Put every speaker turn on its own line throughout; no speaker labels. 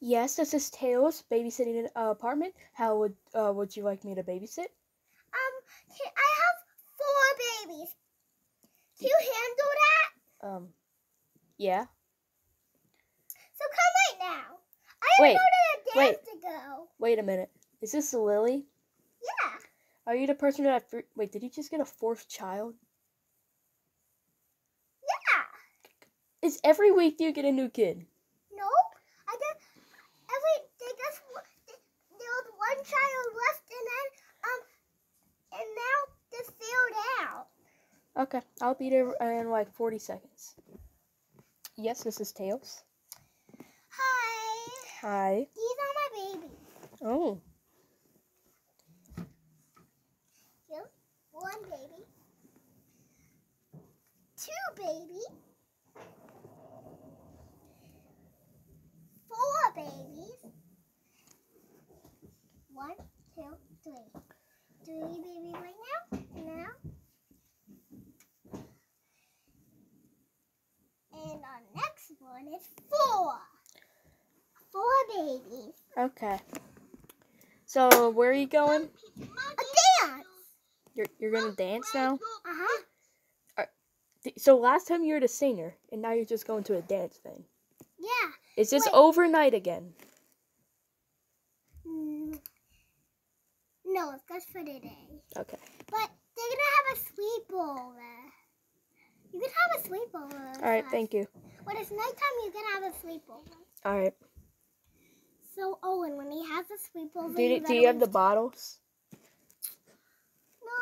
Yes, this is Tails babysitting an uh, apartment. How would uh, would you like me to babysit?
Um, can, I have four babies. Can you handle that?
Um, yeah.
So come right now. I
Wait,
have to go to a
wait.
dance to go.
Wait a minute. Is this Lily?
Yeah.
Are you the person that? I Wait, did you just get a fourth child?
Yeah.
It's every week you get a new kid.
No. I just every they just w- th- there was one child left and then um and now this filled out.
Okay, I'll be there in like 40 seconds. Yes, this is Tails.
Hi.
Hi.
These are my babies.
Oh,
Here, one baby. Two baby. Four babies. One, two, three. Three babies right now. Now. And our is four. Four babies.
okay. So, where are you going?
A dance.
You're, you're gonna dance now?
Uh-huh.
Th- So, last time you were the singer, and now you're just going to a dance thing.
Yeah.
Is this
Wait.
overnight again?
Mm, no, it's just for today.
Okay.
But they're gonna have a sleepover. You can have a sleepover.
Alright, thank you.
When it's nighttime, you can have a sleepover.
Alright.
So Owen, when he has a sleepover,
Do, you- do you have the bottles?
No.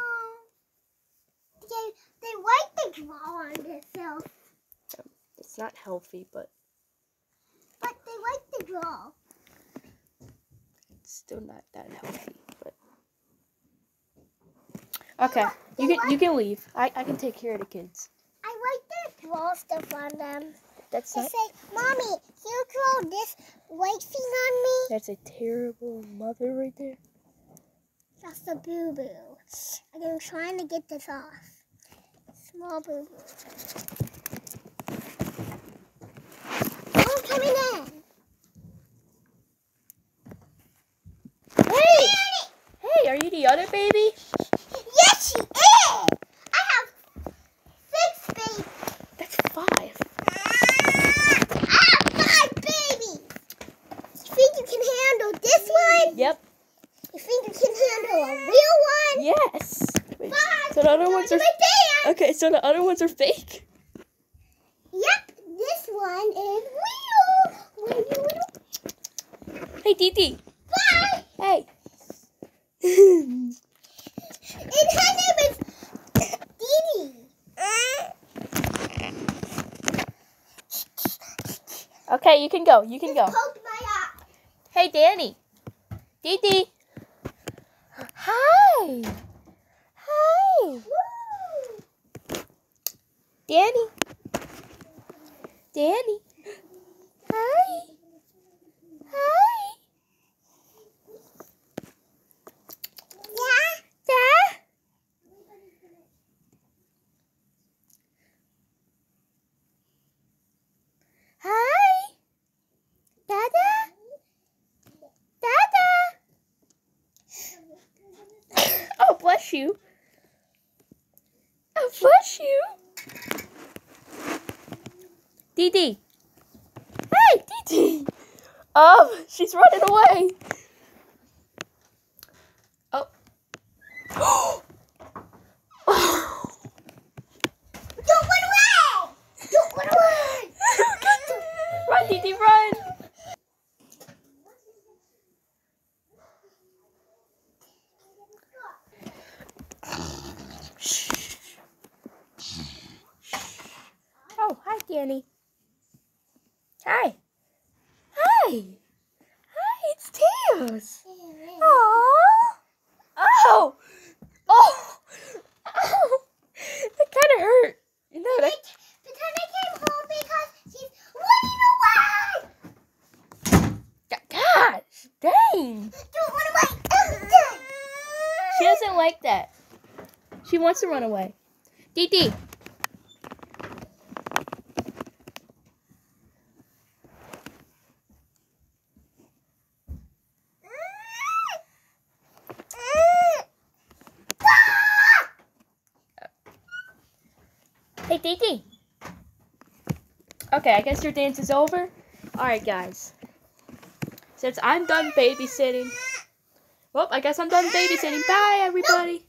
They they like to draw on themselves,
It's not healthy, but
but they like to draw.
it's still not that healthy. But okay, you can you can leave. I, I can take care of the kids.
I like to draw stuff on them.
That's not.
say, "Mommy, you draw this white thing on me?"
That's a terrible mother right there.
That's the boo boo. I'm trying to get this off. Small boo boo. Oh, I'm coming in.
Hey, hey, are you the other baby?
Yes, she is. I have six babies.
That's five.
I have five babies. You think you can handle this one?
Yep.
You think you can handle a real one?
Yes. Wait, so the other ones are. Okay, so the other ones are fake.
Yep, this one is real.
Hey, Titi.
Bye.
Hey.
And her name is Dee
okay, you can go. You can go. Hey, Danny. Didi. Hi. Hi.
Woo.
Danny. Danny. Hi. Hi.
Yeah.
Yeah. Hi. Dada. Dada. Oh, bless you. Oh, bless you. Dee Dee. Hey, Dee Dee. Um, she's running away. Oh.
Don't run away. Don't run away.
run, Dee Dee, run. Oh, hi, Danny. Hi. Hi. Hi, it's Tails. Aww. Oh. Oh. Oh. That kind of hurt. You know that.
Because I came home because she's running away.
Gosh, dang.
Don't run away.
She doesn't like that. She wants to run away. Dee Dee. Okay, I guess your dance is over. Alright, guys. Since I'm done babysitting. Well, I guess I'm done babysitting. Bye, everybody.